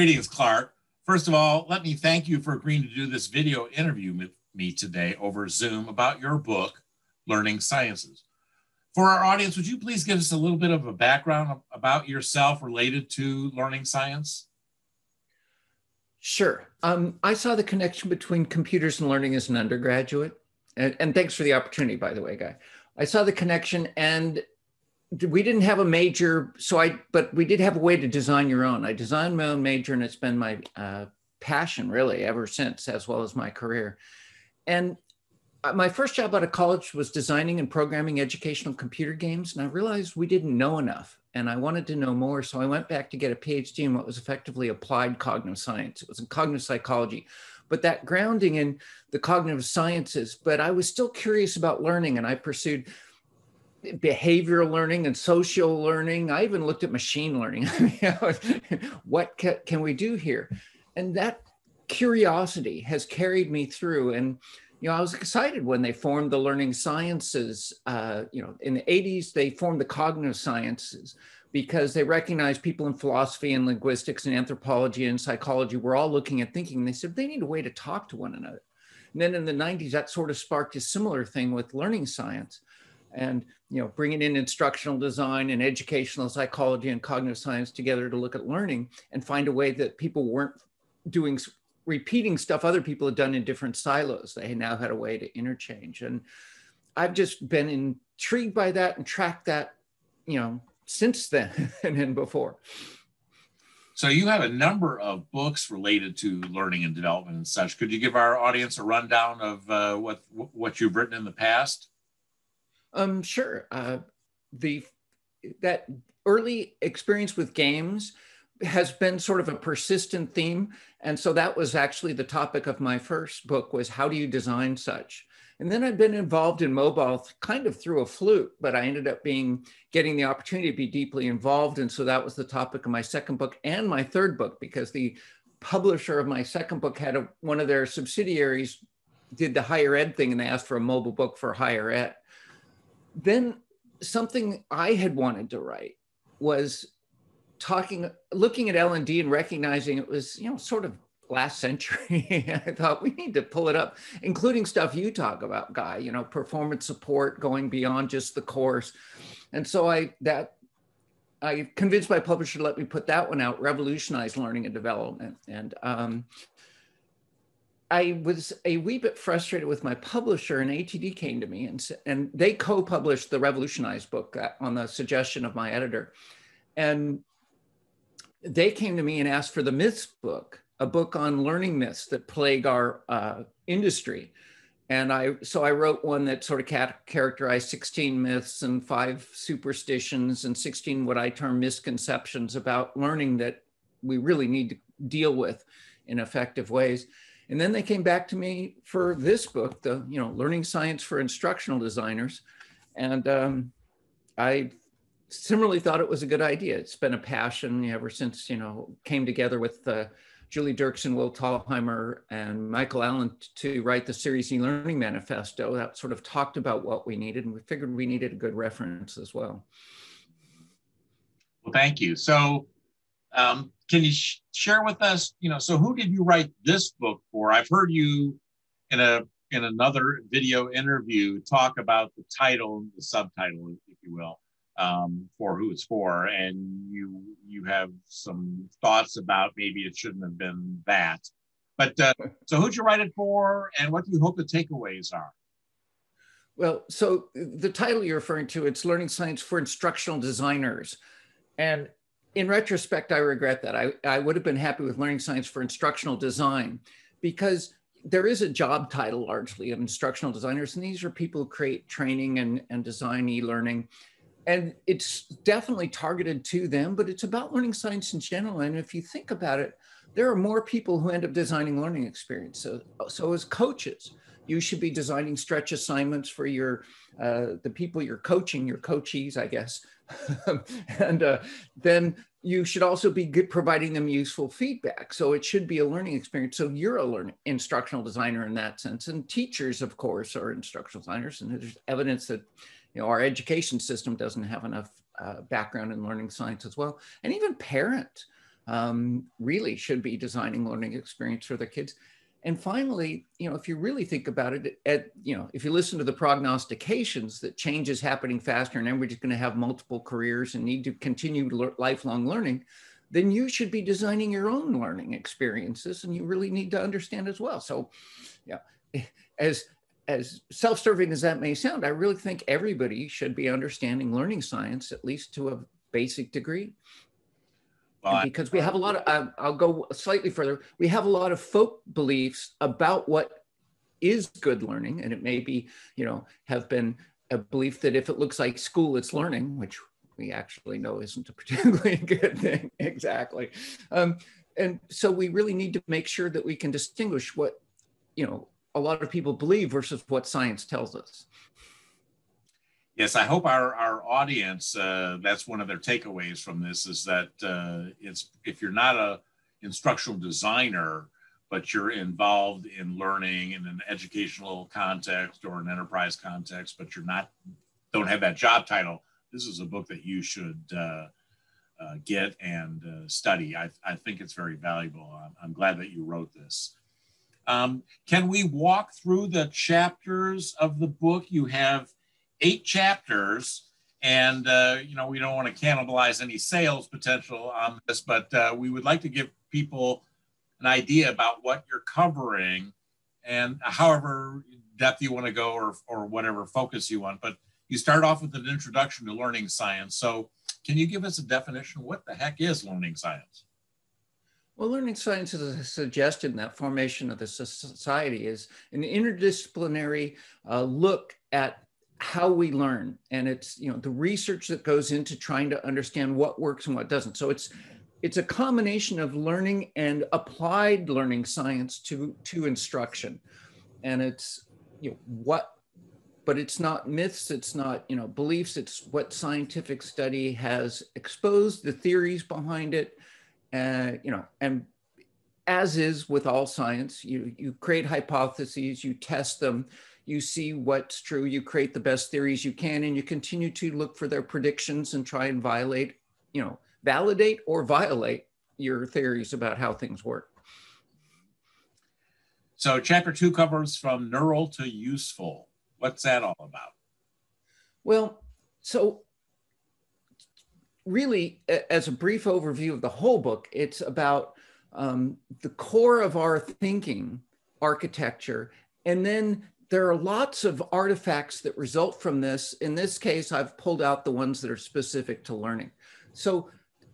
Greetings, Clark. First of all, let me thank you for agreeing to do this video interview with me today over Zoom about your book, Learning Sciences. For our audience, would you please give us a little bit of a background about yourself related to learning science? Sure. Um, I saw the connection between computers and learning as an undergraduate. And, and thanks for the opportunity, by the way, Guy. I saw the connection and we didn't have a major, so I, but we did have a way to design your own. I designed my own major and it's been my uh, passion really ever since, as well as my career. And uh, my first job out of college was designing and programming educational computer games. And I realized we didn't know enough and I wanted to know more. So I went back to get a PhD in what was effectively applied cognitive science. It was in cognitive psychology, but that grounding in the cognitive sciences. But I was still curious about learning and I pursued behavioral learning and social learning. I even looked at machine learning. what can, can we do here? And that curiosity has carried me through. And you know, I was excited when they formed the learning sciences. Uh, you know, in the 80s, they formed the cognitive sciences because they recognized people in philosophy and linguistics and anthropology and psychology were all looking at thinking. They said they need a way to talk to one another. And then in the 90s, that sort of sparked a similar thing with learning science and you know bringing in instructional design and educational psychology and cognitive science together to look at learning and find a way that people weren't doing repeating stuff other people had done in different silos. They now had a way to interchange. And i've just been intrigued by that and tracked that you know since then and then before. So you have a number of books related to learning and development and such. Could you give our audience a rundown of uh, what what you've written in the past um, sure. Uh, the that early experience with games has been sort of a persistent theme, and so that was actually the topic of my first book was how do you design such. And then I've been involved in mobile kind of through a fluke, but I ended up being getting the opportunity to be deeply involved. And so that was the topic of my second book and my third book, because the publisher of my second book had a, one of their subsidiaries did the higher ed thing and they asked for a mobile book for higher ed then something I had wanted to write was talking, looking at L&D and recognizing it was, you know, sort of last century. I thought we need to pull it up, including stuff you talk about, Guy, you know, performance support going beyond just the course. And so I, that, I convinced my publisher to let me put that one out, Revolutionize Learning and Development. And um, I was a wee bit frustrated with my publisher, and ATD came to me and, and they co published the Revolutionized book uh, on the suggestion of my editor. And they came to me and asked for the myths book, a book on learning myths that plague our uh, industry. And I, so I wrote one that sort of cat- characterized 16 myths and five superstitions and 16 what I term misconceptions about learning that we really need to deal with in effective ways. And then they came back to me for this book, the you know Learning Science for Instructional Designers, and um, I similarly thought it was a good idea. It's been a passion ever since you know came together with uh, Julie Dirksen, Will Thalheimer, and Michael Allen to write the Serious e-learning manifesto that sort of talked about what we needed, and we figured we needed a good reference as well. Well, thank you. So um, can you sh- share with us, you know, so who did you write this book for? I've heard you in a in another video interview talk about the title, the subtitle, if you will, um, for who it's for, and you you have some thoughts about maybe it shouldn't have been that. But uh, so who'd you write it for, and what do you hope the takeaways are? Well, so the title you're referring to, it's Learning Science for Instructional Designers. And in retrospect, I regret that. I, I would have been happy with learning science for instructional design because there is a job title largely of instructional designers, and these are people who create training and, and design e-learning. And it's definitely targeted to them, but it's about learning science in general. And if you think about it, there are more people who end up designing learning experience. So, so as coaches, you should be designing stretch assignments for your uh, the people you're coaching, your coachees, I guess, and uh, then you should also be good, providing them useful feedback. So it should be a learning experience. So you're a learning instructional designer in that sense, and teachers, of course, are instructional designers. And there's evidence that you know our education system doesn't have enough uh, background in learning science as well, and even parents um, really should be designing learning experience for their kids. And finally, you know, if you really think about it, at you know, if you listen to the prognostications that change is happening faster and everybody's going to have multiple careers and need to continue le- lifelong learning, then you should be designing your own learning experiences, and you really need to understand as well. So, yeah, eh, as as self-serving as that may sound, I really think everybody should be understanding learning science at least to a basic degree. Well, because we have a lot of, uh, I'll go slightly further. We have a lot of folk beliefs about what is good learning, and it may be, you know, have been a belief that if it looks like school, it's learning, which we actually know isn't a particularly good thing. exactly. Um, and so we really need to make sure that we can distinguish what, you know, a lot of people believe versus what science tells us. Yes, I hope our, our audience, uh, that's one of their takeaways from this is that uh, it's if you're not a instructional designer, but you're involved in learning in an educational context or an enterprise context, but you're not, don't have that job title, this is a book that you should uh, uh get and uh, study. I, I think it's very valuable. I'm, I'm glad that you wrote this. Um, can we walk through the chapters of the book? You have eight chapters and uh, you know we don't want to cannibalize any sales potential on this but uh, we would like to give people an idea about what you're covering and however depth you want to go or, or whatever focus you want but you start off with an introduction to learning science. So can you give us a definition what the heck is learning science? Well, learning science is a suggestion that formation of the society is an interdisciplinary uh, look at how we learn. And it's you know the research that goes into trying to understand what works and what doesn't. So it's it's a combination of learning and applied learning science to to instruction. And it's you know what but it's not myths it's not you know beliefs it's what scientific study has exposed the theories behind it. Uh, you know and as is with all science you you create hypotheses you test them you see what's true, you create the best theories you can, and you continue to look for their predictions and try and violate, you know, validate or violate your theories about how things work. So, chapter two covers from neural to useful. What's that all about? Well, so really, as a brief overview of the whole book, it's about um, the core of our thinking architecture and then there are lots of artifacts that result from this. In this case, I've pulled out the ones that are specific to learning. So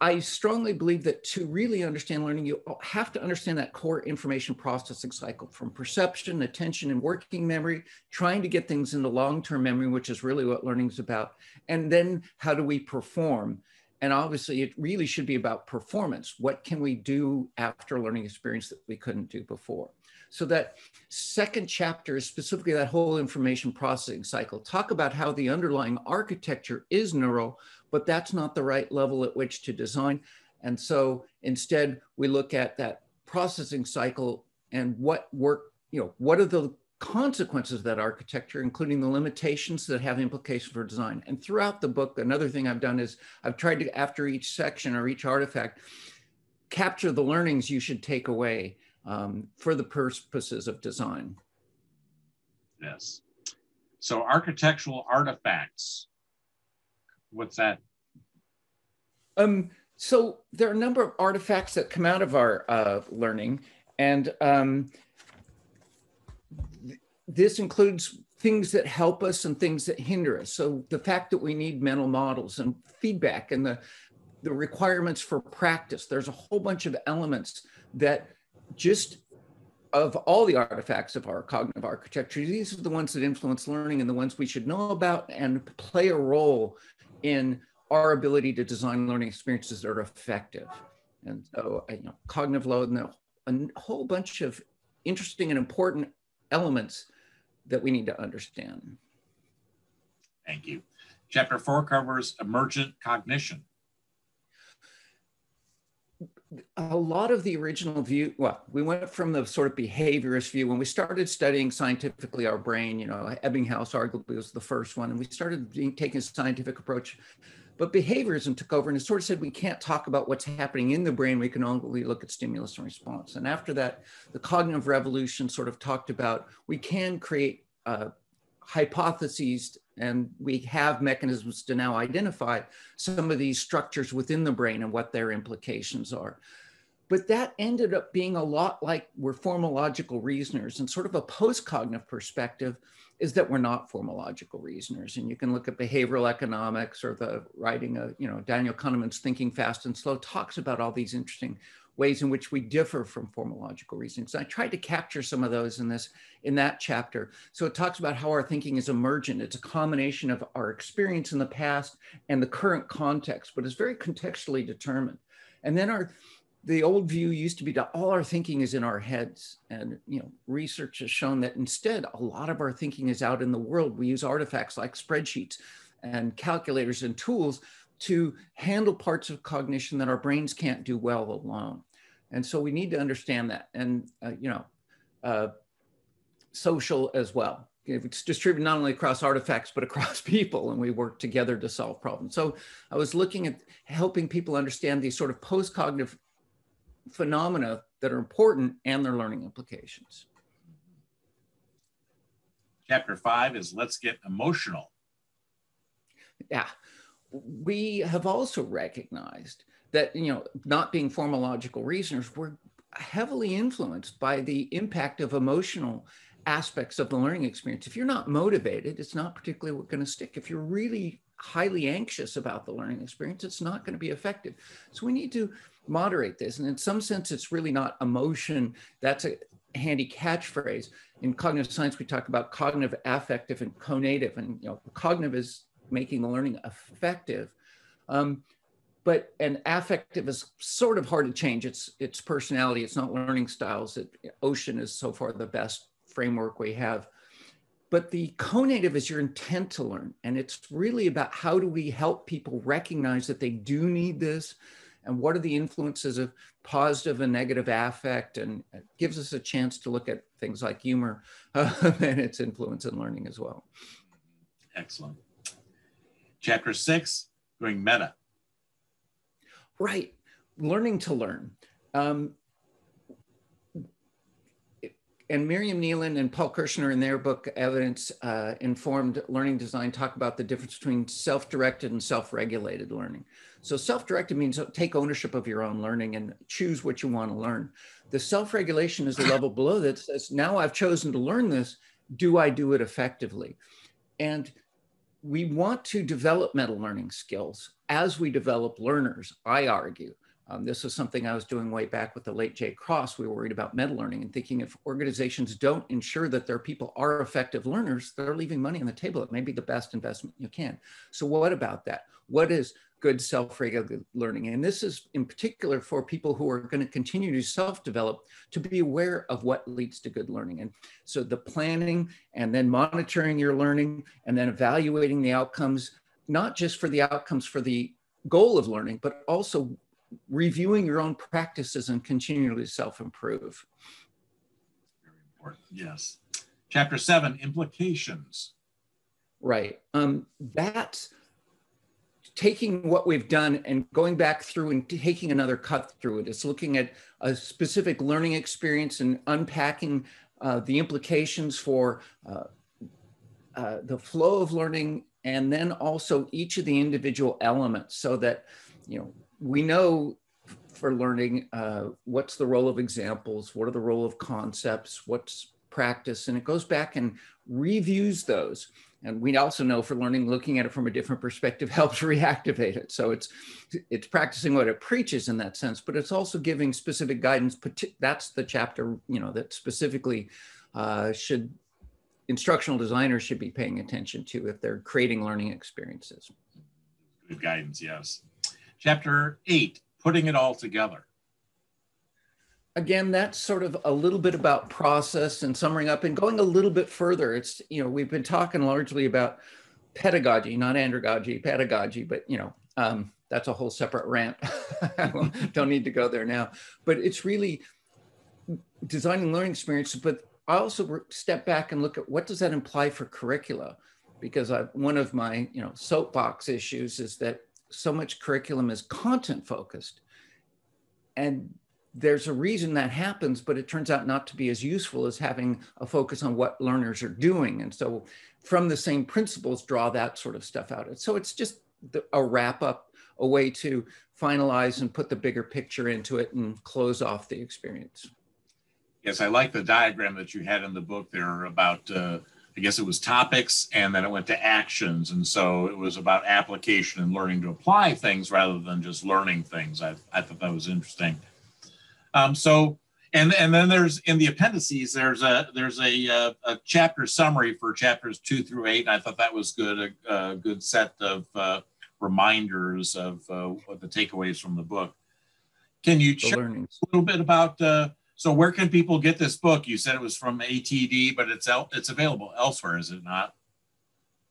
I strongly believe that to really understand learning, you have to understand that core information processing cycle from perception, attention, and working memory, trying to get things into long term memory, which is really what learning is about. And then how do we perform? And obviously, it really should be about performance. What can we do after learning experience that we couldn't do before? So that second chapter is specifically that whole information processing cycle. Talk about how the underlying architecture is neural, but that's not the right level at which to design. And so instead, we look at that processing cycle and what work, you know, what are the consequences of that architecture, including the limitations that have implications for design. And throughout the book, another thing I've done is I've tried to, after each section or each artifact, capture the learnings you should take away um, for the purposes of design. Yes. So architectural artifacts, what's that? Um, so there are a number of artifacts that come out of our uh, learning, and um, this includes things that help us and things that hinder us. So the fact that we need mental models and feedback and the, the requirements for practice, there's a whole bunch of elements that just of all the artifacts of our cognitive architecture, these are the ones that influence learning and the ones we should know about and play a role in our ability to design learning experiences that are effective. And so, uh, you know, cognitive load and a whole bunch of interesting and important elements that we need to understand. Thank you. Chapter four covers emergent cognition a lot of the original view, well, we went from the sort of behaviorist view when we started studying scientifically our brain, you know, Ebbinghaus arguably was the first one, and we started being, taking a scientific approach. But behaviorism took over and it sort of said we can't talk about what's happening in the brain. We can only look at stimulus and response. And after that, the cognitive revolution sort of talked about we can create uh, hypotheses and we have mechanisms to now identify some of these structures within the brain and what their implications are. But that ended up being a lot like we're formal logical reasoners and sort of a post-cognitive perspective is that we're not formal logical reasoners. And you can look at behavioral economics or the writing of, you know, Daniel Kahneman's Thinking Fast and Slow talks about all these interesting ways in which we differ from formal logical reasoning. So I tried to capture some of those in this, in that chapter. So it talks about how our thinking is emergent. It's a combination of our experience in the past and the current context, but it's very contextually determined. And then our the old view used to be that all our thinking is in our heads. And you know research has shown that instead a lot of our thinking is out in the world. We use artifacts like spreadsheets and calculators and tools to handle parts of cognition that our brains can't do well alone. And so we need to understand that and uh, you know uh, social as well. It's distributed not only across artifacts but across people and we work together to solve problems. So i was looking at helping people understand these sort of post-cognitive phenomena that are important and their learning implications. Chapter five is let's get emotional. Yeah. We have also recognized that, you know, not being formal logical reasoners, we're heavily influenced by the impact of emotional aspects of the learning experience. If you're not motivated, it's not particularly going to stick. If you're really highly anxious about the learning experience, it's not going to be effective. So we need to moderate this. And in some sense, it's really not emotion. That's a handy catchphrase. In cognitive science, we talk about cognitive, affective, and conative. And you know, cognitive is making the learning effective. Um, but an affective is sort of hard to change. It's it's personality. It's not learning styles. It, OCEAN is so far the best framework we have. But the conative is your intent to learn. And it's really about how do we help people recognize that they do need this and what are the influences of positive and negative affect and it gives us a chance to look at things like humor uh, and its influence in learning as well. Excellent. Chapter six, going meta. Right, learning to learn. Um, and Mirjam Neelen and Paul Kirschner in their book, Evidence uh, Informed Learning Design, talk about the difference between self-directed and self-regulated learning. So self-directed means take ownership of your own learning and choose what you want to learn. The self-regulation is the level below that says, now I've chosen to learn this, do I do it effectively? And we want to develop meta learning skills as we develop learners, I argue. Um, this was something I was doing way back with the late Jay Cross. We were worried about meta learning and thinking if organizations don't ensure that their people are effective learners, they're leaving money on the table. It may be the best investment you can. So what about that? What is good self-regulated learning? And this is in particular for people who are going to continue to self-develop to be aware of what leads to good learning. And so the planning and then monitoring your learning and then evaluating the outcomes, not just for the outcomes for the goal of learning, but also reviewing your own practices and continually self-improve. Very important, yes. Chapter seven, implications. Right. Um, that's taking what we've done and going back through and taking another cut through it. It's looking at a specific learning experience and unpacking uh, the implications for uh, uh, the flow of learning and then also each of the individual elements so that, you know, we know for learning uh, what's the role of examples, what are the role of concepts, what's practice, and it goes back and reviews those. And we also know for learning, looking at it from a different perspective helps reactivate it. So it's it's practicing what it preaches in that sense, but it's also giving specific guidance. That's the chapter you know that specifically uh, should instructional designers should be paying attention to if they're creating learning experiences. Good guidance, yes. Chapter eight, putting it all together. Again, that's sort of a little bit about process and summing up and going a little bit further. It's, you know, we've been talking largely about pedagogy, not andragogy, pedagogy, but, you know, um, that's a whole separate rant. Don't need to go there now. But it's really designing learning experiences. But I also step back and look at what does that imply for curricula? Because I, one of my, you know, soapbox issues is that so much curriculum is content focused. And there's a reason that happens, but it turns out not to be as useful as having a focus on what learners are doing. And so from the same principles, draw that sort of stuff out. And So it's just a wrap up, a way to finalize and put the bigger picture into it and close off the experience. Yes, I like the diagram that you had in the book there about, uh, I guess it was topics and then it went to actions. And so it was about application and learning to apply things rather than just learning things. I, I thought that was interesting. Um, so, and and then there's in the appendices there's a there's a, a, uh, a chapter summary for chapters two through eight, and I thought that was good a, a good set of uh, reminders of uh, what the takeaways from the book. Can you share learnings. a little bit about? Uh, so, where can people get this book? You said it was from ATD, but it's el- it's available elsewhere, is it not?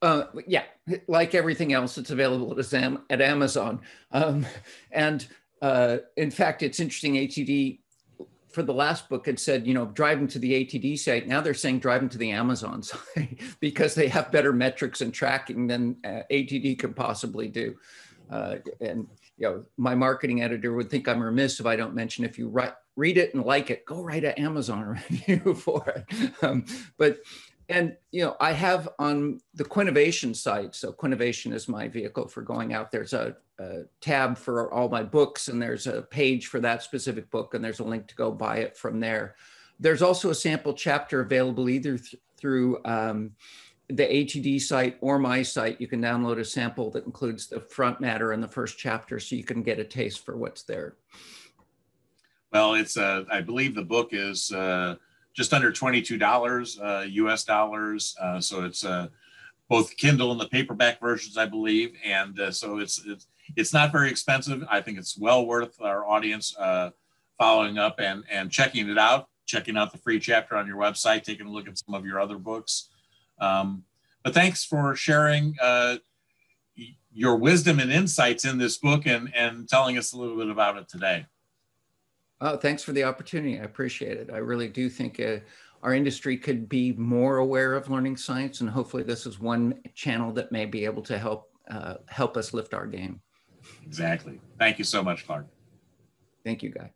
Uh, yeah, like everything else, it's available at Amazon. Um, and uh, in fact, it's interesting. ATD for the last book had said, you know, driving to the ATD site. Now they're saying driving to the Amazon site because they have better metrics and tracking than uh, ATD could possibly do. Uh, and you know, my marketing editor would think I'm remiss if I don't mention if you write, read it and like it, go write an Amazon review for it. Um, but and you know, I have on the Quinnovation site. So Quinnovation is my vehicle for going out. There's a, a, tab for all my books, and there's a page for that specific book, and there's a link to go buy it from there. There's also a sample chapter available either th through um, the ATD site or my site. You can download a sample that includes the front matter and the first chapter, so you can get a taste for what's there. Well, it's uh, I believe the book is. Uh just under $22 uh, US dollars. Uh, so it's uh, both Kindle and the paperback versions, I believe. And uh, so it's, it's, it's not very expensive. I think it's well worth our audience following up and, and checking it out, checking out the free chapter on your website, taking a look at some of your other books. Um, but thanks for sharing uh, your wisdom and insights in this book and, and telling us a little bit about it today. Oh, thanks for the opportunity. I appreciate it. I really do think uh, our industry could be more aware of learning science, and hopefully, this is one channel that may be able to help uh, help us lift our game. Exactly. Thank you so much, Clark. Thank you, Guy.